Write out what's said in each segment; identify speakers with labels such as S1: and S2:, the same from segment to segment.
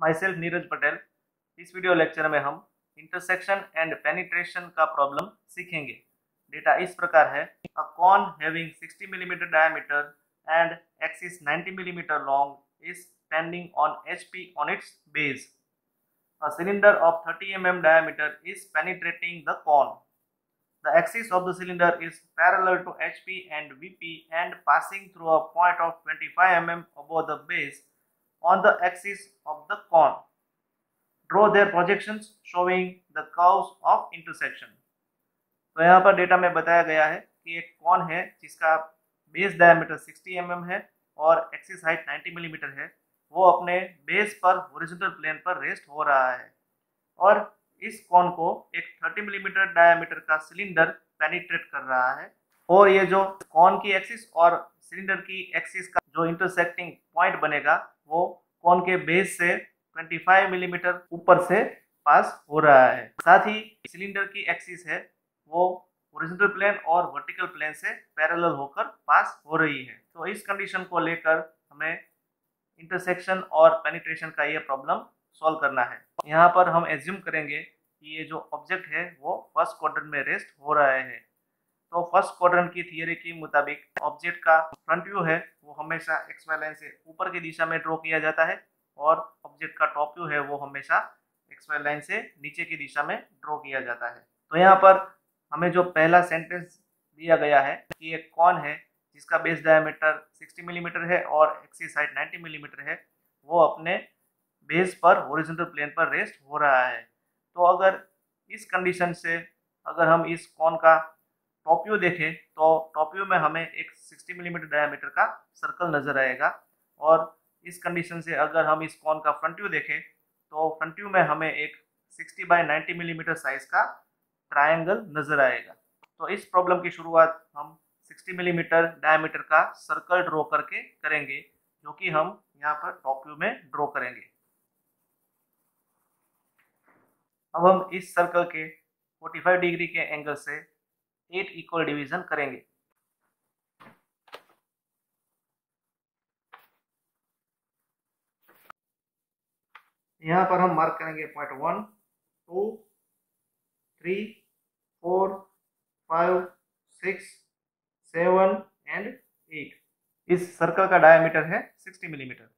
S1: Self Neeraj Patel इस video lecture में हम इंटरसेक्शन एंड पेनिट्रेशन का प्रॉब्लम सीखेंगे डेटा इस प्रकार है a cone having 60 millimetre diameter and axis 90 millimetre long is standing on HP on its base A cylinder of 30 mm diameter is penetrating the cone. The axis of the cylinder is parallel to HP and VP and passing through a point of 25 mm above the base on the axis of the cone. Draw their projections showing the curves of intersection. तो यहाँ पर data में बताया गया है कि एक cone है जिसका बेस डायमीटर 60 mm है और एक्सिस हाइट 90 मिलीमीटर है वो अपने बेस पर हॉरिजॉन्टल प्लेन पर रेस्ट हो रहा है और इस कॉन को एक 30 मिलीमीटर डायमीटर का सिलेंडर पेनिट्रेट कर रहा है और ये जो कॉन की एक्सिस और सिलेंडर की एक्सिस का जो इंटरसेक्टिंग पॉइंट बनेगा वो कॉन के बेस से 25 मिलीमीटर mm ऊपर से पास हो रहा है। साथ ही सिलेंडर की एक्सिस है, वो ओरिजिनल प्लेन और वर्टिकल प्लेन से पैरेलल होकर पास हो रही है। तो इस कंडीशन को लेकर हमें इंटरसेक्शन और पेनिट्रेशन का ये प्रॉब्लम सॉल्व करना है। यहाँ पर हम एज्यूम करेंगे कि ये जो ऑब्जेक्ट है, वो फ़र्स्ट क्वाड्रेंट में रेस्ट हो रहा है। तो फ़र्स्ट क्वाड्रेंट की थियरी के मुताबिक ऑब्जेक्ट का फ्रंट व्यू है, वो हमेशा एक्स वाई लाइन से ऊपर की दिशा में ड्रॉ किया जाता है और ऑब्जेक्ट का टॉप व्यू है, वो हमेशा एक्स वाई लाइन से नीचे की दिशा में ड्रॉ किया जाता है। तो यहाँ पर हमें जो पहला सेंटेंस दिया गया है कि एक कौन है, जिसका बेस डायमीटर 60 मिलीमीटर mm है और एक्सिस हाइट 90 मिलीमीटर mm है, वो अपने बेस पर हॉरिजॉन्टल प्लेन पर रेस्ट हो रहा है। तो अगर इस कंडीशन से अगर हम इस कॉन का टॉप व्यू देखें तो टॉप व्यू में हमें एक 60 मिलीमीटर डायमीटर का सर्कल नज़र आएगा। और इस कंडीशन से अगर हम इस कॉन का फ्रंट व्यू देखें तो फ्रंट व्यू में हमें एक 60 बाय 90 मिलीमीटर साइज़ का ट्रायंगल नज़र आएगा। तो इस प्रॉब्लम की शुरुआत हम 60 मिलीमीटर डायमीटर का सर्कल ड्रॉ करके करेंगे, जो कि हम यहाँ पर टॉप व्यू में ड्रॉ करेंगे। अब हम इस सर्कल के 45 डिग्री के एंगल से 8 इक्वल डिवीज़न करेंगे। यहाँ पर हम मार्क करेंगे point one two three four five six seven and eight इस सर्कल का डायमीटर है 60 मिलीमीटर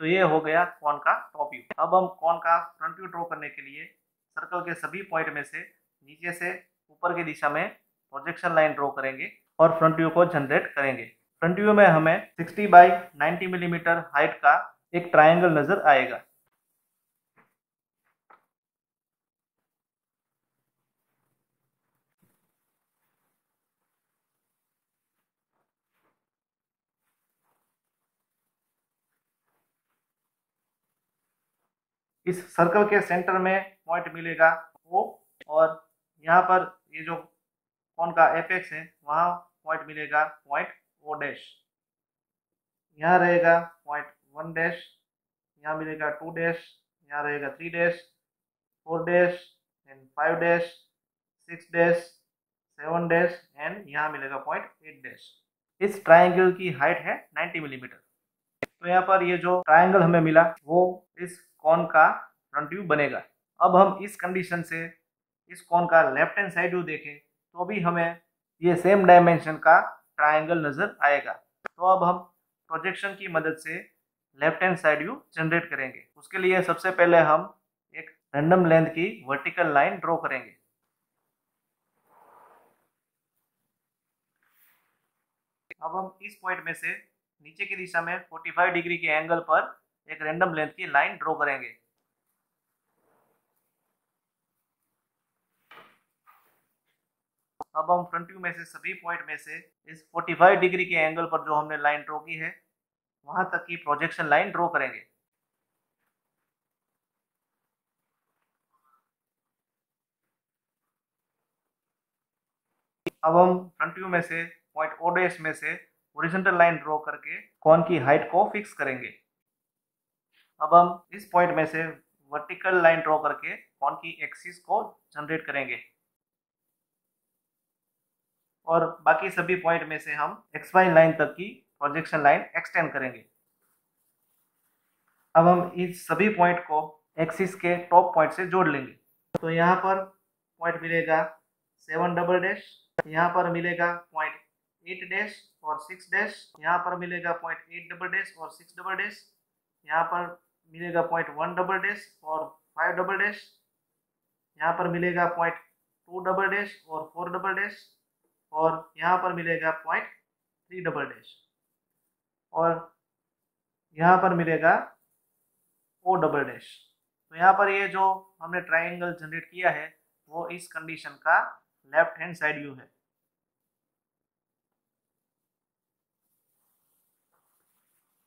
S1: तो ये हो गया कौन का टॉप व्यू अब हम कौन का फ्रंट व्यू ड्रॉ करने के लिए सर्कल के सभी पॉइंट में से नीचे से ऊपर की दिशा में प्रोजेक्शन लाइन ड्रॉ करेंगे और फ्रंट व्यू को जनरेट करेंगे। फ्रंट व्यू में हमें 60 बाई 90 मिलीमीटर हाइट का एक ट्रायंगल नज़र आएगा। इस सर्कल के सेंटर में पॉइंट मिलेगा ओ और यहाँ पर ये जो कौन का एपेक्स है, वहाँ पॉइंट मिलेगा पॉइंट ओ डैश। यहाँ रहेगा पॉइंट वन डैश, यहाँ मिलेगा टू डैश, यहाँ रहेगा three dash, four dash and five dash, six dash, seven dash and यहाँ मिलेगा पॉइंट एट डैश। इस ट्राइंगल की हाइट है 90 मिलीमीटर। तो यहाँ पर ये जो ट्राइंगल हमें मिला, वो इस कॉन का फ्रंट व्यू बनेगा। अब हम इस कंडीशन से, इस कॉन का लेफ़्ट हैंड साइड व्यू देखें तो भी हमें ये सेम डायमेंशन का ट्राइंगल नज़र आएगा। तो अब हम प्रोजेक्शन की मदद से left hand side view generate करेंगे। उसके लिए सबसे पहले हम एक रैंडम लेंथ की वर्टिकल लाइन ड्रॉ करेंगे। अब हम इस पॉइंट में से नीचे की दिशा में 45 डिग्री के एंगल पर एक रैंडम लेंथ की लाइन ड्रॉ करेंगे। अब हम फ्रंट व्यू में से सभी पॉइंट में से इस 45 डिग्री के एंगल पर जो हमने लाइन ड्रॉ की है, वहाँ तक की प्रोजेक्शन लाइन ड्रॉ करेंगे। अब हम फ्रंट व्यू में से पॉइंट ODS में से ओरिजेंटल लाइन ड्रॉ करके कौन की हाइट को फिक्स करेंगे। अब हम इस पॉइंट में से वर्टिकल लाइन ड्रॉ करके कॉन की एक्सिस को जनरेट करेंगे। और बाकी सभी पॉइंट में से हम एक्स वाई लाइन तक की प्रोजेक्शन लाइन एक्सटेंड करेंगे। अब हम इस सभी पॉइंट को एक्सिस के टॉप पॉइंट से जोड़ लेंगे। तो यहाँ पर पॉइंट मिलेगा सेवन डबल डैश यहाँ पर मिलेगा पॉइंट एट डैश और सिक्स डैश यहाँ पर मिलेगा पॉइंट एट डबल डैश और सिक्स डबल डैश यहाँ पर मिलेगा पॉइंट वन डबल डैश और फाइव डबल डैश यहाँ पर मिलेगा पॉइंट टू डबल डैश और फोर डबल डैश और यहाँ पर मिलेगा पॉइंट थ्री डबल डैश और यहाँ पर मिलेगा ओ डबल डैश तो यहाँ पर ये जो हमने ट्राइंगल जनरेट किया है, वो इस कंडीशन का लेफ़्ट हैंड साइड व्यू है।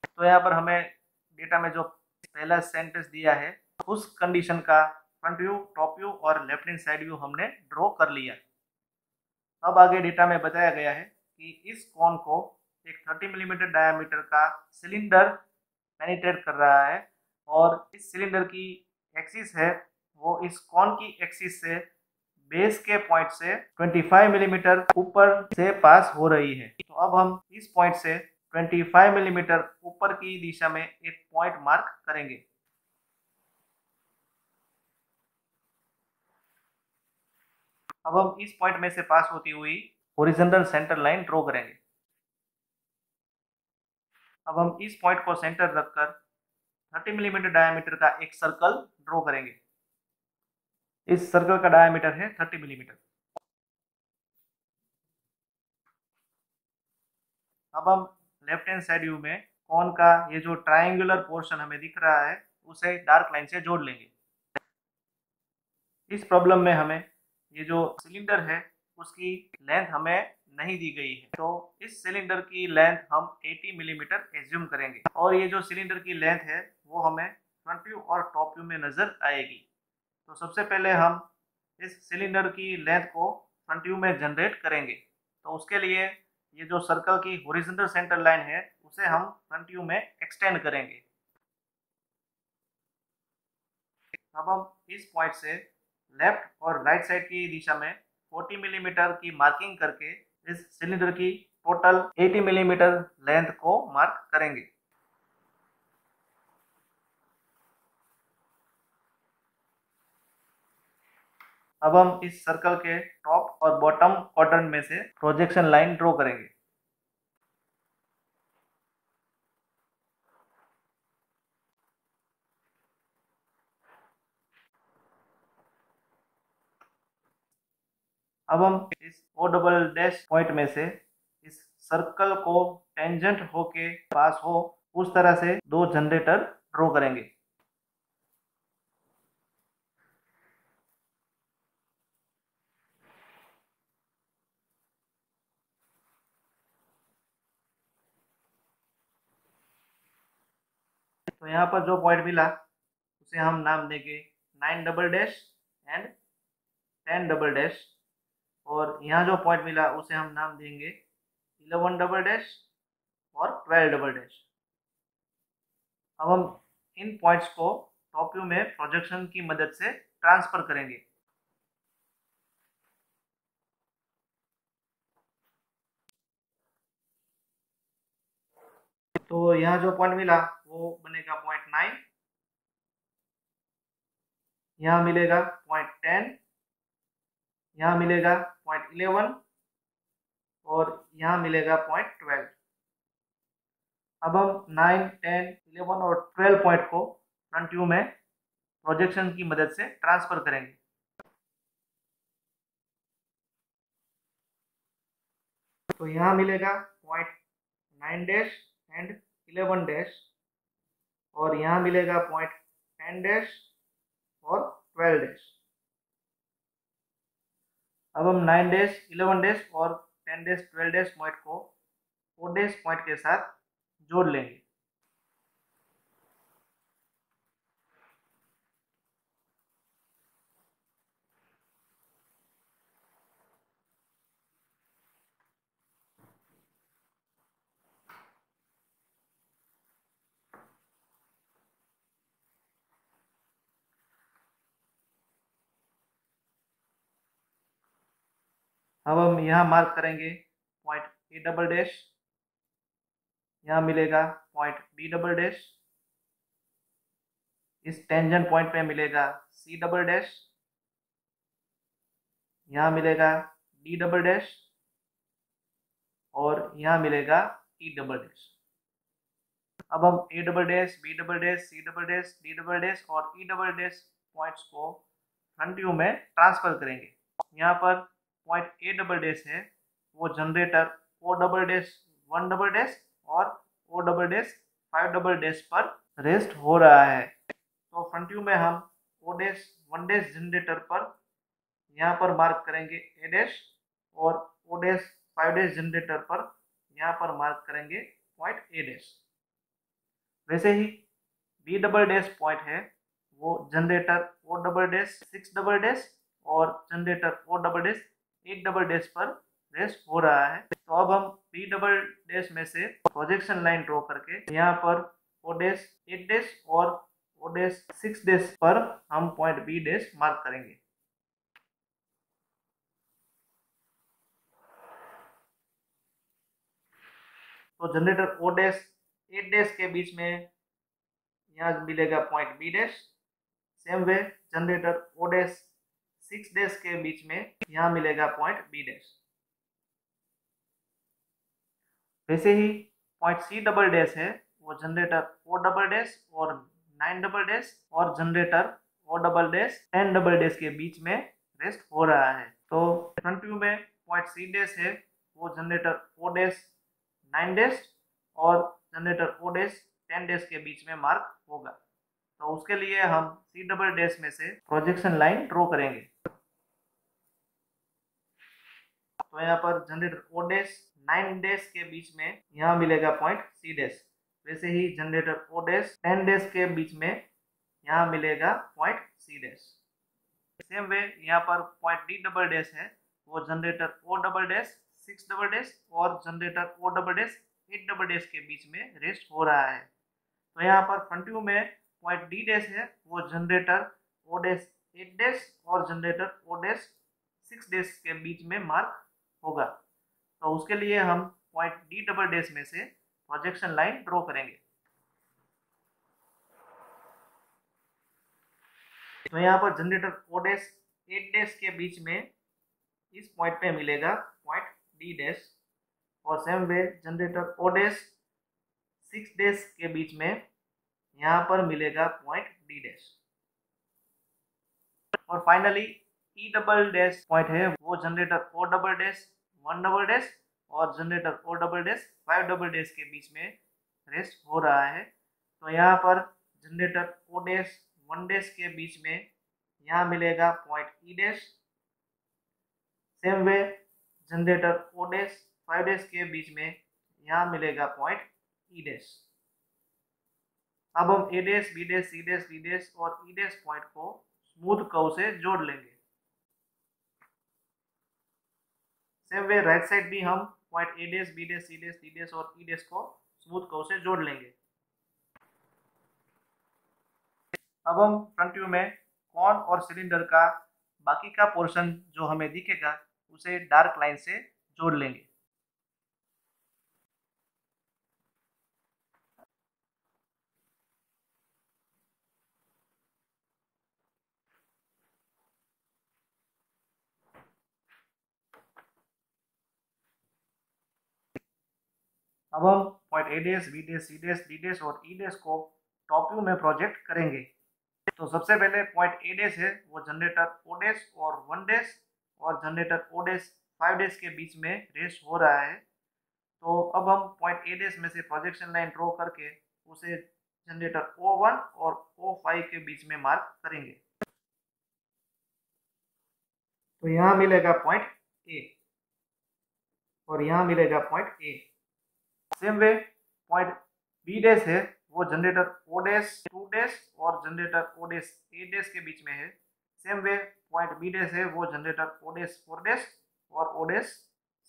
S1: तो यहाँ पर हमें डेटा में जो पहला सेंटेंस दिया है, उस कंडीशन का फ्रंट व्यू टॉप व्यू और लेफ़्ट हैंड साइड व्यू हमने ड्रॉ कर लिया। अब आगे डेटा में बताया गया है कि इस कॉन को एक 30 मिलीमीटर mm डायमीटर का सिलेंडर पेनिट्रेट कर रहा है और इस सिलेंडर की एक्सिस है, वो इस कॉन की एक्सिस से बेस के पॉइंट से 25 मिलीमीटर mm ऊपर से पास हो रही है। तो अब हम इस पॉइंट से 25 मिलीमीटर ऊपर की दिशा में एक पॉइंट मार्क करेंगे। अब हम इस पॉइंट में से पास होती हुई ओरिजेंटल सेंटर लाइन ड्रॉ करेंगे। अब हम इस पॉइंट को सेंटर रखकर 30 मिलीमीटर डायमीटर का एक सर्कल ड्रॉ करेंगे। इस सर्कल का डायमीटर है 30 मिलीमीटर। अब हम लेफ़्ट हैंड साइड व्यू में कौन का ये जो ट्राइंगुलर पोर्शन हमें दिख रहा है, उसे डार्क लाइन से जोड़ लेंगे। इस प्रॉब्लम में हमें ये जो सिलेंडर है, उसकी लेंथ हमें नहीं दी गई है। तो इस सिलेंडर की लेंथ हम 80 मिलीमीटर mm एज्यूम करेंगे। और ये जो सिलेंडर की लेंथ है, वो हमें फ्रंट व्यू और टॉप व्यू में नज़र आएगी। तो सबसे पहले हम इस सिलेंडर की लेंथ को फ्रंट व्यू में जनरेट करेंगे। तो उसके लिए ये जो सर्कल की होरिजेंटल सेंटर लाइन है, उसे हम फ्रंट व्यू में एक्सटेंड करेंगे। अब हम इस पॉइंट से लेफ़्ट और राइट साइड की दिशा में 40 मिलीमीटर की मार्किंग करके इस सिलेंडर की टोटल 80 मिलीमीटर लेंथ को मार्क करेंगे। अब हम इस सर्कल के टॉप और बॉटम क्वाड्रेंट में से प्रोजेक्शन लाइन ड्रॉ करेंगे। अब हम इस ओ डबल डैश पॉइंट में से इस सर्कल को टेंजेंट होके पास हो, उस तरह से दो जनरेटर ड्रॉ करेंगे। तो यहाँ पर जो पॉइंट मिला, उसे हम नाम देंगे nine double dash and ten double dash और यहाँ जो पॉइंट मिला, उसे हम नाम देंगे इलेवन डबल डैश और ट्वेल्व डबल डैश अब हम इन पॉइंट्स को टॉप व्यू में प्रोजेक्शन की मदद से ट्रांसफ़र करेंगे. तो यहाँ जो पॉइंट मिला वो बनेगा पॉइंट नाइन यहाँ मिलेगा पॉइंट टेन यहाँ मिलेगा पॉइंट इलेवन और यहाँ मिलेगा पॉइंट ट्वेल्व अब हम नाइन टेन इलेवन और ट्वेल्व पॉइंट को फ्रंट व्यू में प्रोजेक्शन की मदद से ट्रांसफ़र करेंगे। तो यहाँ मिलेगा point nine dash and eleven dash और यहाँ मिलेगा पॉइंट टेन डैश और ट्वेल्व डैश अब हम नाइन डैश इलेवन डैश और ten dash twelve dash point को फोर डैश पॉइंट के साथ जोड़ लेंगे। अब हम यहाँ मार्क करेंगे पॉइंट ए डबल डैश यहाँ मिलेगा पॉइंट बी डबल डैश इस टेंजेंट पॉइंट पे मिलेगा सी डबल डैश यहाँ मिलेगा डी डबल डैश और यहाँ मिलेगा ई डबल डैश अब हम A double dash B double dash C double dash D double dash और ई डबल डैश पॉइंट्स को फ्रंट व्यू में ट्रांसफ़र करेंगे। यहाँ पर पॉइंट ए डबल डैश है, वो generator O double dash one double dash और O double dash five double dash पर रेस्ट हो रहा है। तो फ्रंट व्यू में हम O dash one dash generator पर यहाँ पर मार्क करेंगे ए डैश और O dash five dash generator पर यहाँ पर मार्क करेंगे पॉइंट ए डैश वैसे ही बी डबल डैश पॉइंट है, वो generator O double dash six double dash और generator O double dash eight double dash पर रेस्ट हो रहा है। तो अब हम बी डबल डैश में से प्रोजेक्शन लाइन ड्रॉ करके यहाँ पर ओ डैश एट डैश और ओ डैश सिक्स डैश पर हम पॉइंट बी डैश मार्क करेंगे। तो generator O dash eight dash के बीच में यहाँ मिलेगा point B dash same way generator O dash six dash के बीच में यहाँ मिलेगा पॉइंट बी डैश वैसे ही पॉइंट सी डबल डैश है, वो जनरेटर ओ डबल डैश और नाइन डबल डैश और generator O double dash ten double dash के बीच में रेस्ट हो रहा है। तो फ्रंट व्यू में पॉइंट सी डैश है, वो generator O dash nine dash और generator O dash ten dash के बीच में मार्क होगा। तो उसके लिए हम सी डबल डैश में से प्रोजेक्शन लाइन ड्रॉ करेंगे। तो यहाँ पर generator O dash nine dash के बीच में यहाँ मिलेगा पॉइंट सी डैश वैसे ही generator O dash ten dash के बीच में यहाँ मिलेगा point C dash same way यहाँ पर पॉइंट डी डबल डैश है, वो generator O double dash six double dash और generator O double dash eight double dash के बीच में रेस्ट हो रहा है। तो यहाँ पर फ्रंट व्यू में पॉइंट डी डैश है, वो generator O dash eight dash और generator O dash six dash के बीच में मार्क होगा। तो उसके लिए हम पॉइंट डी डबल डैश में से प्रोजेक्शन लाइन ड्रॉ करेंगे। तो यहाँ पर generator O dash eight dash के बीच में इस पॉइंट पे मिलेगा पॉइंट डी डैश और same way generator O dash six dash के बीच में यहाँ पर मिलेगा पॉइंट डी डैश और finally E double dash point है, वो generator four double dash one double dash और generator four double dash five double dash के बीच में रेस्ट हो रहा है। तो यहाँ पर generator four dash one dash के बीच में यहाँ मिलेगा point E dash same way generator four dash five dash के बीच में यहाँ मिलेगा पॉइंट ई डैश अब हम ए dash B dash C dash D dash और ई डेस पॉइंट को स्मूथ कव से जोड़ लेंगे। सेम वे राइट साइड भी हम point A dash B dash C dash D dash और ई डेस को स्मूथ कव से जोड़ लेंगे। अब हम फ्रंट व्यू में कॉन और सिलेंडर का बाकी का पोर्शन जो हमें दिखेगा, उसे डार्क लाइन से जोड़ लेंगे। अब हम point A dash B dash C dash D dash और ई डेस को टॉप व्यू में प्रोजेक्ट करेंगे। तो सबसे पहले पॉइंट ए डेस है, वो जनरेटर ओ डेस और वन डेस और जनरेटर ओ डेस फाइव डेस के बीच में रेस हो रहा है। तो अब हम पॉइंट ए डेस में से प्रोजेक्शन लाइन ड्रॉ करके उसे जनरेटर ओ वन और ओ फाइव के बीच में मार्क करेंगे। तो यहाँ मिलेगा पॉइंट ए और यहाँ मिलेगा point A same way point B dash है, वो generator O dash two dash और generator O dash A dash के बीच में है। Same way point B dash है, वो generator O dash four dash और ओ डैश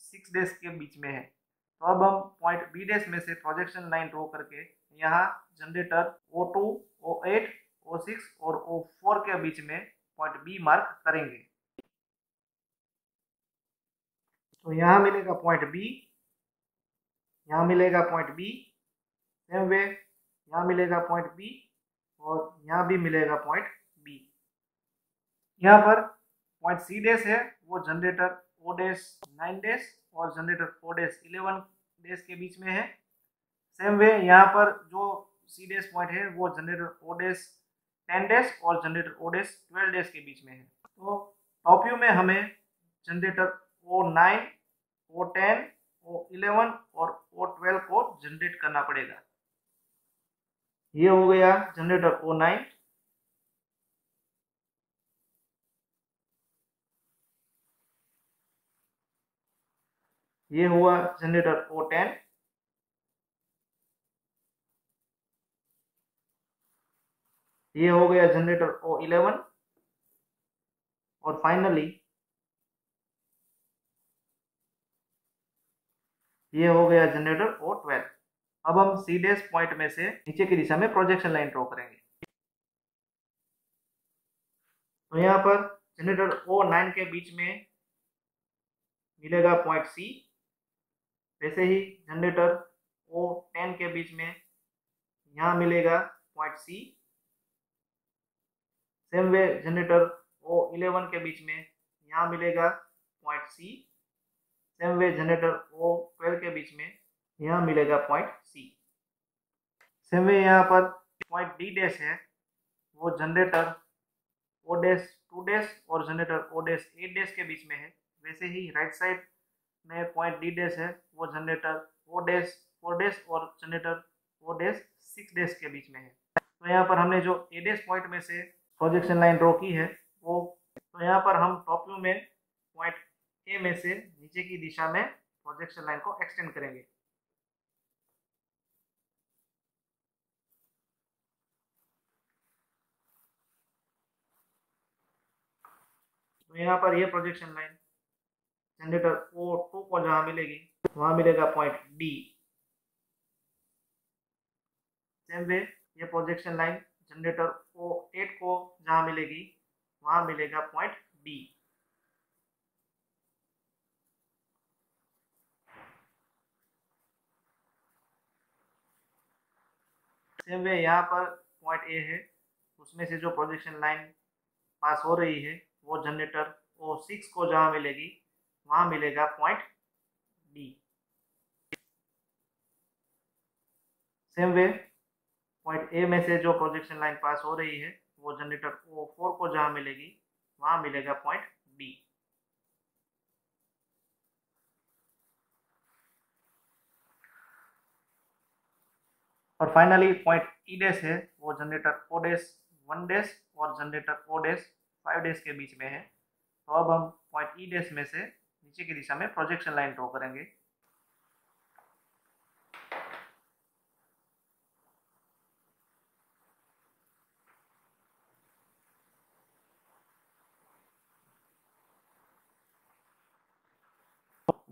S1: सिक्स डैश के बीच में है। तो अब हम पॉइंट बी डैश में से प्रोजेक्शन लाइन ड्रॉ करके यहाँ generator O two O eight O six और ओ फोर के बीच में पॉइंट बी मार्क करेंगे। तो यहाँ मिलेगा पॉइंट बी यहाँ मिलेगा पॉइंट बी सेम वे यहाँ मिलेगा पॉइंट बी और यहाँ भी मिलेगा पॉइंट बी यहाँ पर पॉइंट सी डेस है, वो जनरेटर ओ डेस नाइन डेस और जनरेटर ओ डेस इलेवन डेस के बीच में है. सेम वे यहाँ पर जो सी डेस पॉइंट है, वो जनरेटर ओ डेस टेन डेस और जनरेटर ओ डेस ट्वेल्व डेस के बीच में है. तो टॉप व्यू में हमें generator O nine O ten O eleven और ओ ट्वेल्व को जनरेट करना पड़ेगा। ये हो गया जनरेटर ओ नाइन। ये हुआ जनरेटर ओ टेन। ये हो गया जनरेटर ओ इलेवन। और फाइनली ये हो गया जनरेटर ओ ट्वेल्व अब हम सी डेस पॉइंट में से नीचे की दिशा में प्रोजेक्शन लाइन ड्रॉ करेंगे। तो यहाँ पर जनरेटर ओ नाइन के बीच में मिलेगा पॉइंट सी वैसे ही जनरेटर ओ टेन के बीच में यहाँ मिलेगा point C same way generator O eleven के बीच में यहाँ मिलेगा point C same way generator O twelve के बीच में यहाँ मिलेगा पॉइंट सी सेम वे यहाँ पर पॉइंट डी डैश है, वो generator O dash two dash और generator O dash eight dash के बीच में है। वैसे ही राइट साइड में पॉइंट डी डैश है, वो generator O dash four dash और generator O dash six dash के बीच में है। तो यहाँ पर हमने जो ए डैश पॉइंट में से प्रोजेक्शन लाइन ड्रॉ की है, वो तो यहाँ पर हम टॉप व्यू में पॉइंट ए में से नीचे की दिशा में प्रोजेक्शन लाइन को एक्सटेंड करेंगे। तो यहाँ पर ये projection line generator O two को जहाँ मिलेगी, वहाँ मिलेगा पॉइंट डी सेम वे ये projection line generator O eight को जहाँ मिलेगी, वहाँ मिलेगा पॉइंट डी सेम वे यहाँ पर पॉइंट ए है। उसमें से जो प्रोजेक्शन लाइन पास हो रही है, वो जनरेटर ओ सिक्स को जहाँ मिलेगी, वहाँ मिलेगा point D same way point A में से जो प्रोजेक्शन लाइन पास हो रही है, वो जनरेटर ओ फोर को जहाँ मिलेगी, वहाँ मिलेगा पॉइंट डी और फाइनली पॉइंट ई डैश है, वो generator O dash one dash और generator O dash five dash के बीच में है। तो अब हम पॉइंट ई डैश में से नीचे की दिशा में प्रोजेक्शन लाइन ड्रॉ करेंगे।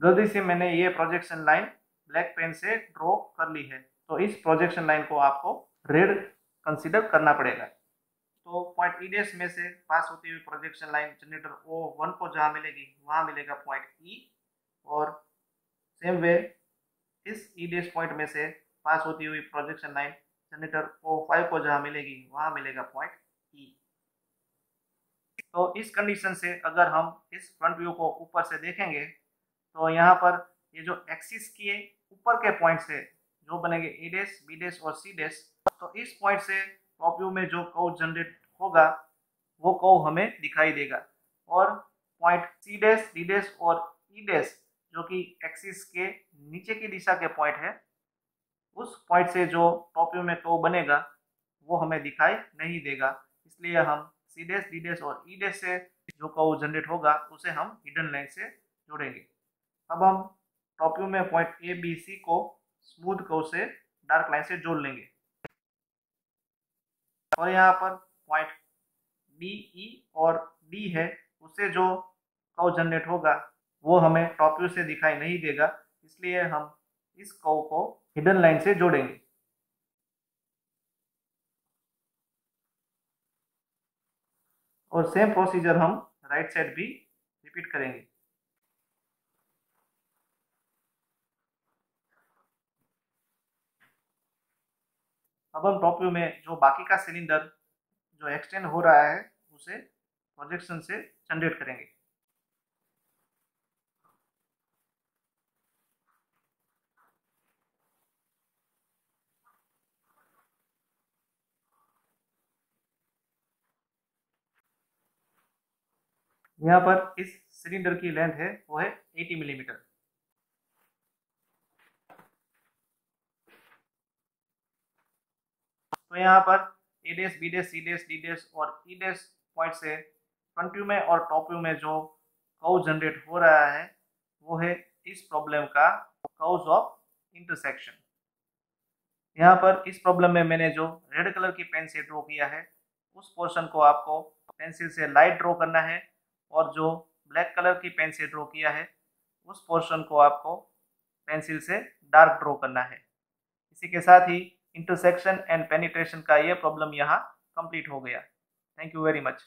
S1: गलती से मैंने ये प्रोजेक्शन लाइन ब्लैक पेन से ड्रॉ कर ली है तो इस प्रोजेक्शन लाइन को आपको रेड कंसीडर करना पड़ेगा। तो पॉइंट ई डेस में से पास होती हुई projection line generator O one को जहाँ मिलेगी, वहाँ मिलेगा पॉइंट ई और सेम वे इस ई डेस पॉइंट में से पास होती हुई projection line generator O five को जहाँ मिलेगी, वहाँ मिलेगा पॉइंट ई तो इस कंडीशन से अगर हम इस फ्रंट व्यू को ऊपर से देखेंगे तो यहाँ पर ये जो एक्सिस के ऊपर के पॉइंट है, जो बनेंगे ए डेस बी डेस और सी डेस तो इस पॉइंट से टॉप व्यू में जो कव जनरेट होगा, वो कव हमें दिखाई देगा। और पॉइंट सी डेस डी डेस और ई डेस जो कि एक्सिस के नीचे की दिशा के पॉइंट है, उस पॉइंट से जो टॉप व्यू में कव बनेगा, वो हमें दिखाई नहीं देगा। इसलिए हम सी डेस डी डेस और ई डेस से जो कव जनरेट होगा, उसे हम हिडन लाइन से जोड़ेंगे। अब हम टॉप व्यू में पॉइंट ए बी सी को स्मूथ कव से डार्क लाइन से जोड़ लेंगे। और यहाँ पर पॉइंट बी ई और डी है, उससे जो कव जनरेट होगा, वो हमें टॉप व्यू से दिखाई नहीं देगा, इसलिए हम इस कव को हिडन लाइन से जोड़ेंगे। और सेम प्रोसीजर हम राइट साइड भी रिपीट करेंगे। अब हम टॉप व्यू में जो बाकी का सिलेंडर जो एक्सटेंड हो रहा है, उसे प्रोजेक्शन से जनरेट करेंगे। यहाँ पर इस सिलेंडर की लेंथ है, वो है 80 मिलीमीटर तो यहाँ पर ए dash B dash C dash D dash और ई डेस पॉइंट से फ्रंट व्यू में और टॉप व्यू में जो कव जनरेट हो रहा है, वो है इस प्रॉब्लम का कॉज ऑफ़ इंटरसेक्शन यहाँ पर इस प्रॉब्लम में मैंने जो रेड कलर की पेन से ड्रॉ किया है, उस पोर्शन को आपको पेंसिल से लाइट ड्रॉ करना है और जो ब्लैक कलर की पेन से ड्रॉ किया है, उस पोर्शन को आपको पेंसिल से डार्क ड्रॉ करना है। इसी के साथ ही इंटरसेक्शन एंड पेनिट्रेशन का ये प्रॉब्लम यहाँ कंप्लीट हो गया। Thank you very much